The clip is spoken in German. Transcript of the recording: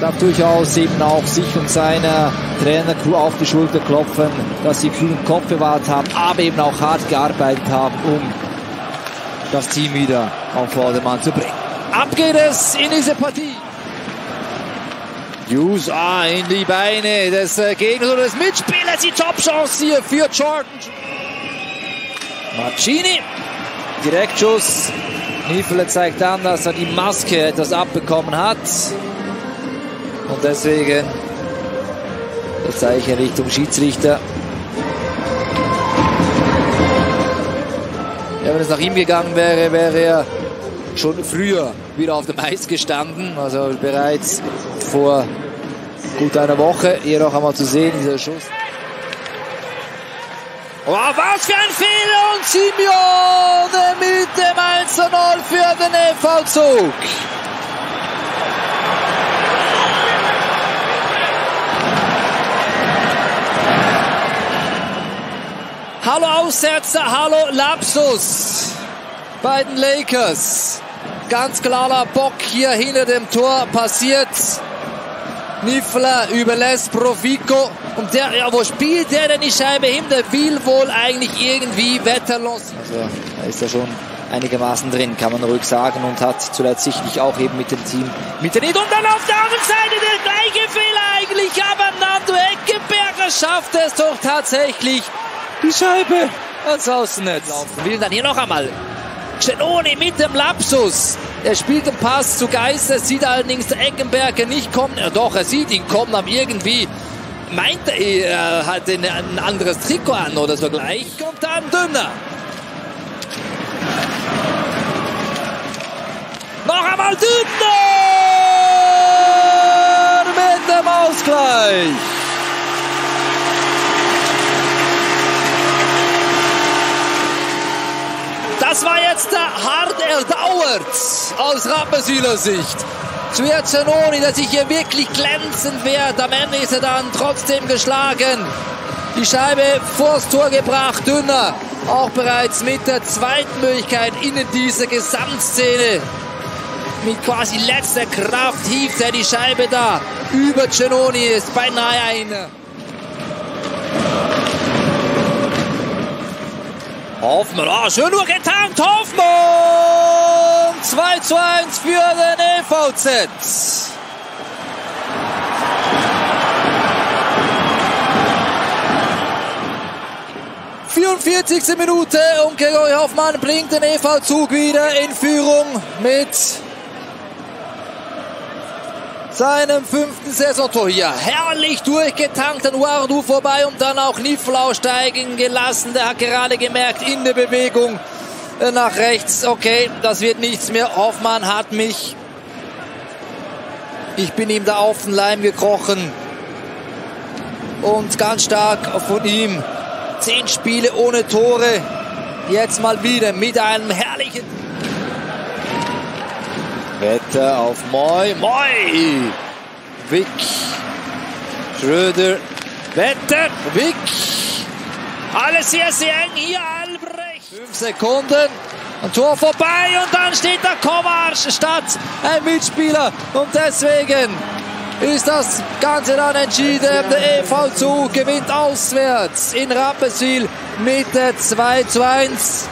darf durchaus eben auch sich und seiner Trainercrew auf die Schulter klopfen, dass sie kühlen Kopf bewahrt haben, aber eben auch hart gearbeitet haben, um das Team wieder auf Vordermann zu bringen. Ab geht es in diese Partie. Hughes ah, in die Beine des äh, Gegners oder des Mitspielers. Die Top-Chance hier für Jordan. Marcini. Direktschuss. Niefele zeigt an, dass er die Maske etwas abbekommen hat. Und deswegen das Zeichen Richtung Schiedsrichter. Ja, wenn es nach ihm gegangen wäre, wäre er schon früher wieder auf dem Eis gestanden. Also bereits vor gut einer Woche. Hier noch einmal zu sehen, dieser Schuss. Oh, was für ein Fehler und Simeone mit dem 1 0 für den EV-Zug. Hallo Aussetzer, hallo Lapsus bei den Lakers. Ganz klarer Bock hier hinter dem Tor passiert. Niffler überlässt Profico. Und der, ja, wo spielt der denn die Scheibe hin? Der will wohl eigentlich irgendwie wetterlos. Also, da ist er schon einigermaßen drin, kann man ruhig sagen. Und hat zuletzt sicherlich auch eben mit dem Team mittrainiert. Und dann auf der anderen Seite der gleiche Fehler eigentlich. Aber Nando Eckeberger schafft es doch tatsächlich, die Scheibe ans Außennetz. Will dann hier noch einmal Genoni mit dem Lapsus. Er spielt den Pass zu Geister, sieht allerdings der Eckenberger nicht kommen. Ja, doch, er sieht ihn kommen, aber irgendwie meint er, er hat ein anderes Trikot an oder so gleich. Und dann Dünner. Noch einmal Dünner mit dem Ausgleich. Das war jetzt hart erdauert aus Rappersüler Sicht. Schwerzenoni, der sich hier wirklich glänzend wehrt. Am Ende ist er dann trotzdem geschlagen. Die Scheibe vors Tor gebracht. Dünner auch bereits mit der zweiten Möglichkeit in dieser Gesamtszene. Mit quasi letzter Kraft hieft er die Scheibe da. Über Cenoni ist beinahe ein Hoffmann, ah, schön nur getankt, Hoffmann! 2 zu 1 für den EVZ. Vierundvierzigste Minute und Gregory Hoffmann bringt den EV-Zug wieder in Führung mit seinem fünften Saisontor hier. Herrlich durchgetankt an Wardu vorbei und dann auch Niflau steigen gelassen. Der hat gerade gemerkt in der Bewegung nach rechts. Okay, das wird nichts mehr. Hoffmann hat mich. Ich bin ihm da auf den Leim gekrochen. Und ganz stark von ihm. Zehn Spiele ohne Tore. Jetzt mal wieder mit einem herrlichen Wetter auf Moy. Moy! Wick. Schröder. Wetter. Wick. Alles sehr, sehr eng hier. Albrecht. Fünf Sekunden. Ein Tor vorbei und dann steht der Kovac statt ein Mitspieler. Und deswegen ist das Ganze dann entschieden. Der EV Zug gewinnt auswärts in Rapperswil mit 2 zu 1.